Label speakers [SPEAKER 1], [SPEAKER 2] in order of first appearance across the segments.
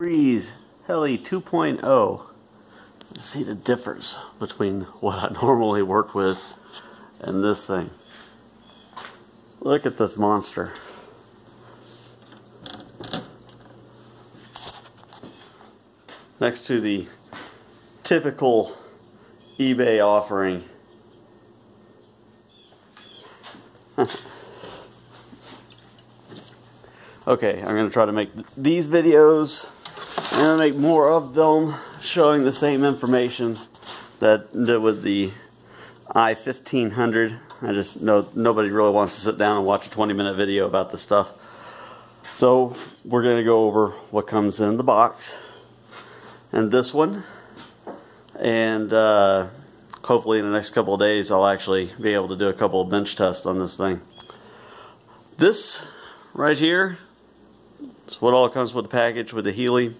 [SPEAKER 1] Breeze Heli 2.0. See the difference between what I normally work with and this thing. Look at this monster. Next to the typical eBay offering. okay, I'm going to try to make these videos To make more of them showing the same information that did with the i1500. I just know nobody really wants to sit down and watch a 20 minute video about this stuff. So we're going to go over what comes in the box and this one and uh, hopefully in the next couple of days I'll actually be able to do a couple of bench tests on this thing. This right here is what all comes with the package with the Heli.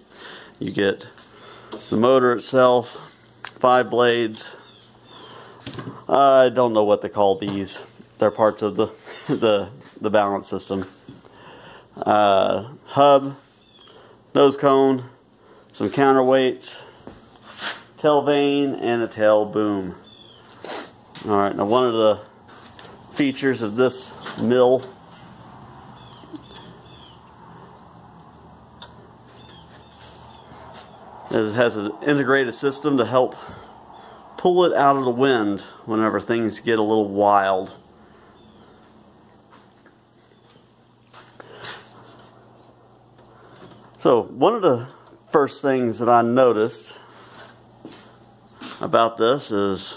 [SPEAKER 1] You get the motor itself, five blades. I don't know what they call these. They're parts of the the, the balance system. Uh, hub, nose cone, some counterweights, tail vane, and a tail boom. Alright, now one of the features of this mill is has an integrated system to help pull it out of the wind whenever things get a little wild. So one of the first things that I noticed about this is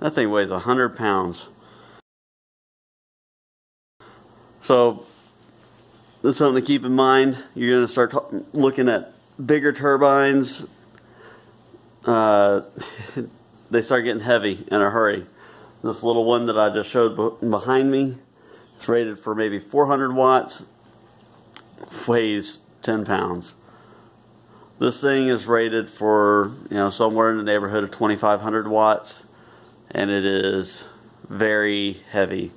[SPEAKER 1] that thing weighs 100 pounds. So that's something to keep in mind. You're going to start looking at bigger turbines, uh, they start getting heavy in a hurry. This little one that I just showed behind me is rated for maybe 400 watts, weighs 10 pounds. This thing is rated for, you know, somewhere in the neighborhood of 2500 watts, and it is very heavy.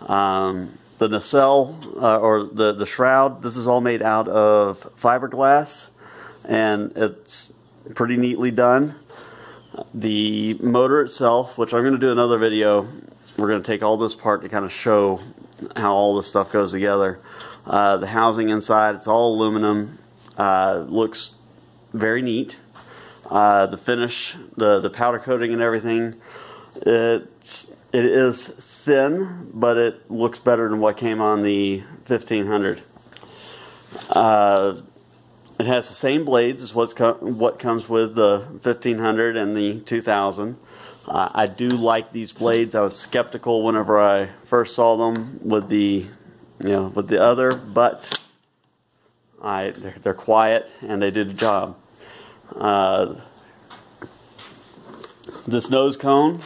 [SPEAKER 1] Um, the nacelle, uh, or the, the shroud, this is all made out of fiberglass and it's pretty neatly done. The motor itself, which I'm going to do another video, we're going to take all this part to kind of show how all this stuff goes together. Uh, the housing inside, it's all aluminum, uh, looks very neat. Uh, the finish, the, the powder coating and everything, it's, it is thin, but it looks better than what came on the 1500. Uh, it has the same blades as what's co what comes with the 1500 and the 2000. Uh, I do like these blades. I was skeptical whenever I first saw them with the, you know, with the other, but I they're, they're quiet and they did the job. Uh, this nose cone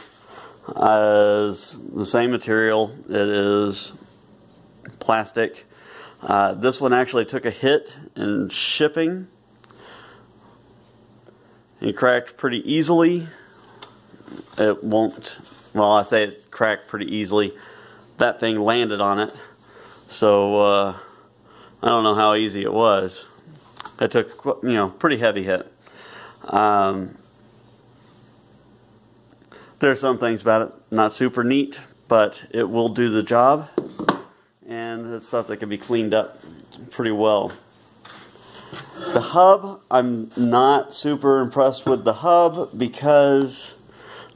[SPEAKER 1] is the same material. It is plastic. Uh, this one actually took a hit in shipping. It cracked pretty easily. It won't, well, I say it cracked pretty easily. That thing landed on it. So, uh, I don't know how easy it was. It took, you know, pretty heavy hit. Um, there are some things about it not super neat, but it will do the job and it's stuff that can be cleaned up pretty well. The hub, I'm not super impressed with the hub because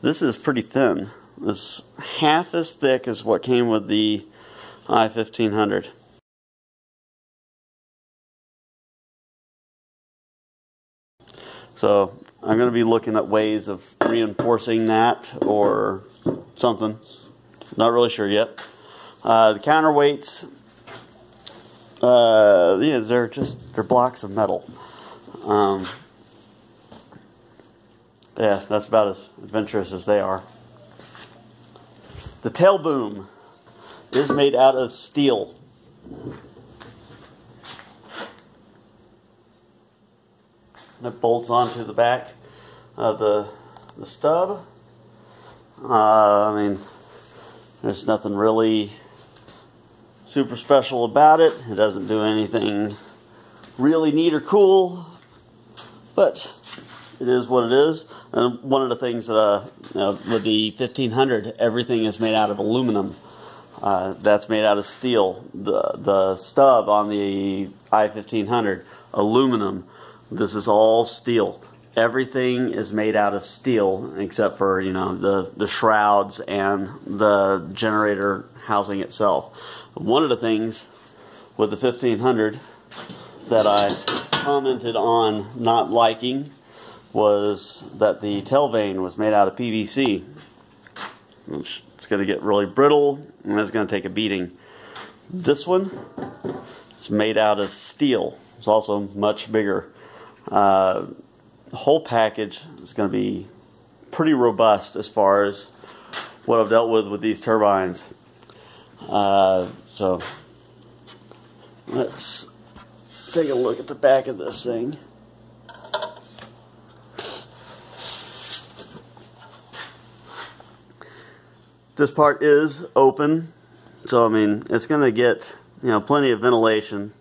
[SPEAKER 1] this is pretty thin. It's half as thick as what came with the i1500. So I'm going to be looking at ways of reinforcing that or something. Not really sure yet. Uh, the counterweights, uh, they're just they're blocks of metal. Um, yeah, that's about as adventurous as they are. The tail boom is made out of steel. It bolts onto the back of the the stub. Uh, I mean, there's nothing really super special about it. It doesn't do anything really neat or cool, but it is what it is. And one of the things that uh, you know, with the 1500, everything is made out of aluminum. Uh, that's made out of steel. The the stub on the i1500, aluminum. This is all steel. Everything is made out of steel except for you know the the shrouds and the generator housing itself. One of the things with the 1500 that I commented on not liking was that the tail vane was made out of PVC. Which it's going to get really brittle and it's going to take a beating. This one is made out of steel. It's also much bigger. Uh, the whole package is going to be pretty robust as far as what I've dealt with with these turbines. Uh, so let's take a look at the back of this thing. This part is open, so I mean it's going to get you know plenty of ventilation.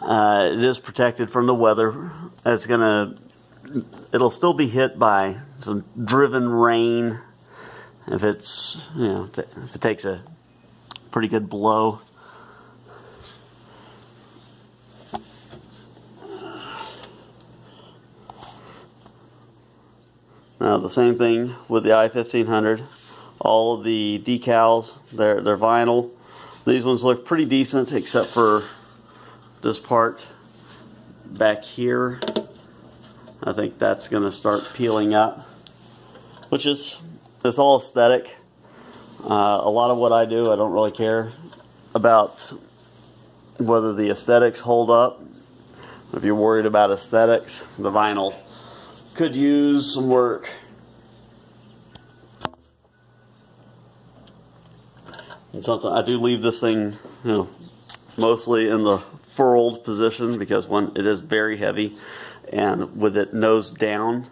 [SPEAKER 1] Uh, it is protected from the weather. It's going to it'll still be hit by some driven rain if it's you know if it takes a pretty good blow. Now the same thing with the i1500. All of the decals, they're, they're vinyl. These ones look pretty decent except for this part back here. I think that's going to start peeling up, which is it's all aesthetic. Uh, a lot of what I do, I don't really care about whether the aesthetics hold up. If you're worried about aesthetics, the vinyl could use some work. And something I do leave this thing, you know, mostly in the furled position because one, it is very heavy, and with it nose down,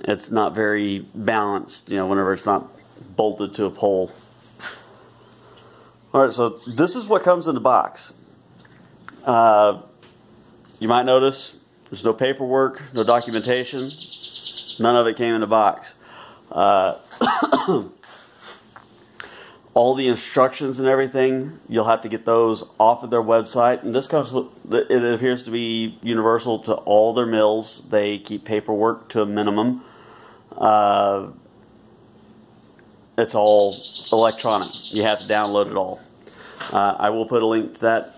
[SPEAKER 1] it's not very balanced. You know, whenever it's not bolted to a pole. All right, so this is what comes in the box. Uh, you might notice there's no paperwork, no documentation. None of it came in the box. Uh, all the instructions and everything, you'll have to get those off of their website. And this comes with, it appears to be universal to all their mills. They keep paperwork to a minimum. Uh, it's all electronic. You have to download it all. Uh, I will put a link to that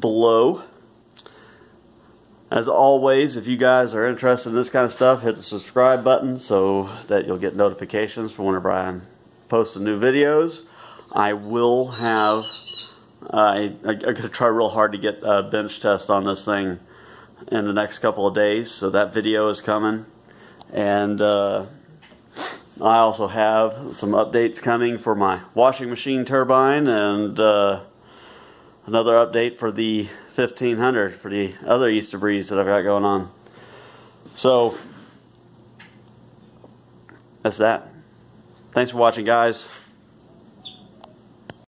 [SPEAKER 1] below. As always, if you guys are interested in this kind of stuff, hit the subscribe button so that you'll get notifications for whenever I post new videos. I will have, I, I, am going to try real hard to get a bench test on this thing in the next couple of days, so that video is coming. And uh, I also have some updates coming for my washing machine turbine and uh, another update for the 1500 for the other iSta Breeze that I've got going on. So, that's that. Thanks for watching, guys.